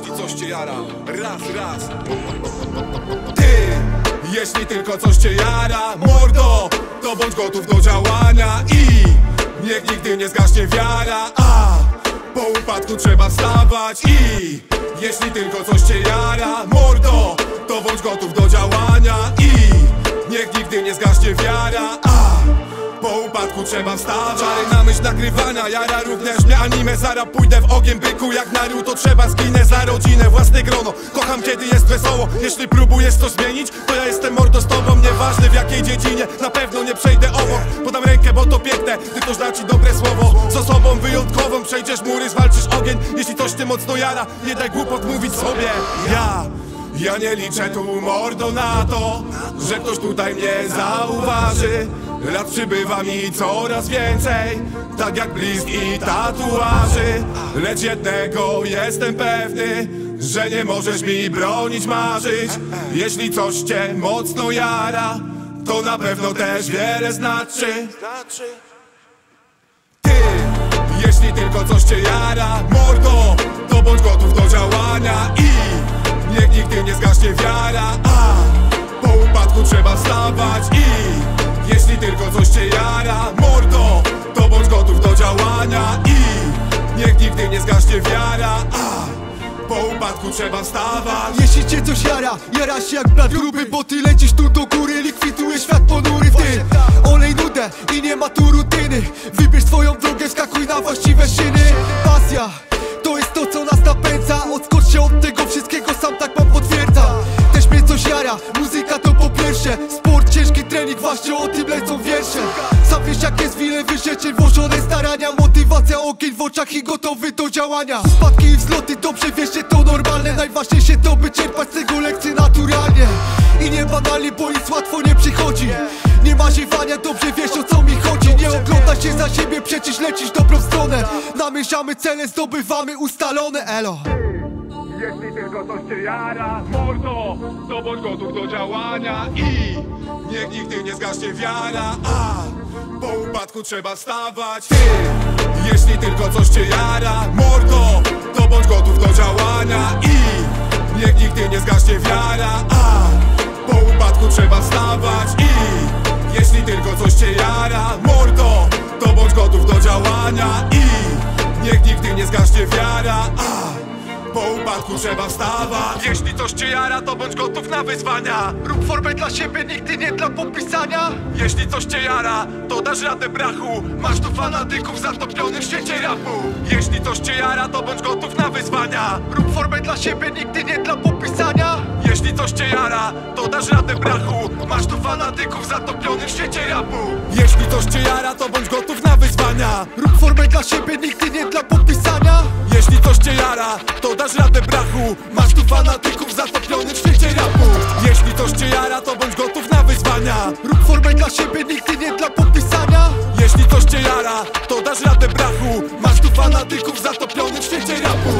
cię jara. Raz, raz. Ty, jeśli tylko coś cię jara Mordo, to bądź gotów do działania I niech nigdy nie zgaśnie wiara. A, po upadku trzeba wstawać I jeśli tylko coś cię jara Mordo, to bądź gotów do działania I niech nigdy nie zgaśnie wiara Trzeba wstawać. Czary na myśl nagrywania, jara również mnie anime Zara. Pójdę w ogień byku jak Naruto Trzeba zginę za rodzinę, własne grono. Kocham kiedy jest wesoło, jeśli próbujesz coś zmienić To ja jestem mordo z tobą, nieważne w jakiej dziedzinie Na pewno nie przejdę obok, podam rękę, bo to piękne ktoś da ci dobre słowo, z osobą wyjątkową Przejdziesz mury, zwalczysz ogień, jeśli coś ty mocno jara Nie daj głupot mówić sobie, ja ja nie liczę tu mordo na to, że ktoś tutaj mnie zauważy Lat przybywa mi coraz więcej, tak jak blizn i tatuaży. Lecz jednego jestem pewny, że nie możesz mi bronić marzyć. Jeśli coś cię mocno jara, to na pewno też wiele znaczy. Ty, jeśli tylko coś cię jara, mordo, to bądź gotów do działania i niech nigdy nie zgaśnie wiara. A po upadku trzeba wstawać bądź gotów do działania i niech nigdy nie zgaśnie wiara. A po upadku trzeba wstawać. Jeśli cię coś jara, jara się jak brat gruby Bo ty lecisz tu do góry, likwidujesz świat ponury. W tym Olej nudę i nie ma tu rutyny. Wybierz swoją drogę, skakuj na właściwe szyny. Pasja, to jest to co nas napędza. Odskocz się od tego wszystkiego, sam tak mam potwierdza. Też mnie coś jara, muzyka to po pierwsze. Sport, ciężki trening, właśnie o tym lecą wiersze wiesz jak jest wiele wyrzeczeń, włożone starania Motywacja, ogień w oczach i gotowy do działania. Spadki i wzloty, dobrze wiesz, że to normalne. Najważniejsze to by czerpać z tego lekcje naturalnie. I nie banalnie, bo nic łatwo nie przychodzi. Nie ma ziewania, dobrze wiesz o co mi chodzi. Nie ogląda się za siebie, przecież lecisz dobrą stronę. Namierzamy cele, zdobywamy ustalone, elo. Jeśli tylko coś cię jara, mordo, to bądź gotów do działania i niech nigdy nie zgaśnie wiara, a po upadku trzeba wstawać. Ty, jeśli tylko coś cię jara, mordo, to bądź gotów do działania i niech nigdy nie zgaśnie wiara, a po upadku trzeba wstawać i jeśli tylko coś cię jara, mordo, to bądź gotów do działania i niech nigdy nie zgaśnie wiara, a po upadku trzeba wstawać. Jeśli coś cię jara, to bądź gotów na wyzwania. Rób formę dla siebie, nigdy nie dla popisania Jeśli coś cię jara, to dasz radę brachu. Masz tu fanatyków zatopionych w świecie rapu. Jeśli coś cię jara, to bądź gotów na wyzwania. Rób formę dla siebie, nigdy nie dla popisania Jeśli coś cię jara, to dasz radę brachu. Masz tu fanatyków zatopionych w świecie rapu. Jeśli coś cię jara, to bądź gotów na wyzwania. Rób formę dla siebie, nigdy nie dla popisania Jeśli coś cię jara, to dasz radę brachu. Masz tu fanatyków zatopionych w świecie rapu. Jeśli coś cię jara, to bądź gotów na wyzwania. Rób formę dla siebie, nigdy nie dla popisania Jeśli coś cię jara, to dasz radę brachu. Masz tu fanatyków zatopionych w świecie rapu